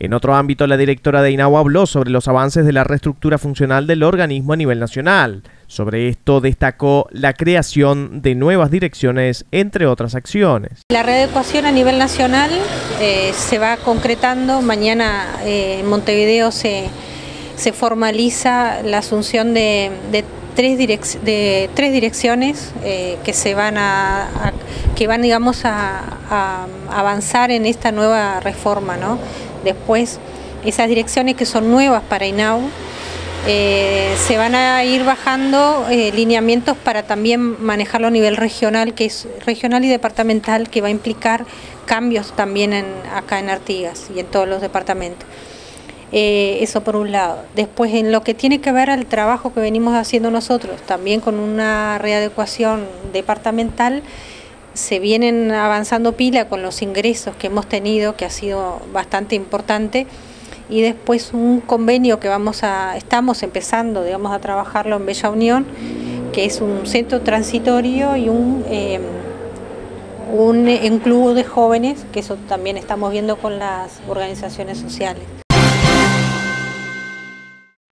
En otro ámbito, la directora de INAU habló sobre los avances de la reestructura funcional del organismo a nivel nacional. Sobre esto destacó la creación de nuevas direcciones, entre otras acciones. La readecuación a nivel nacional eh, se va concretando. Mañana eh, en Montevideo se, formaliza la asunción de, tres, direcciones eh, que se van a, a, avanzar en esta nueva reforma, ¿no? Después, esas direcciones que son nuevas para INAU, eh, se van a ir bajando eh, lineamientos para también manejarlo a nivel regional, que es regional y departamental, que va a implicar cambios también acá en Artigas y en todos los departamentos. Eh, eso por un lado. Después, en lo que tiene que ver al trabajo que venimos haciendo nosotros, también con una readecuación departamental, se vienen avanzando pila con los ingresos que hemos tenido, que ha sido bastante importante, y después un convenio que vamos a, estamos empezando, digamos, a trabajarlo en Bella Unión, que es un centro transitorio y un, eh, un, un club de jóvenes, que eso también estamos viendo con las organizaciones sociales.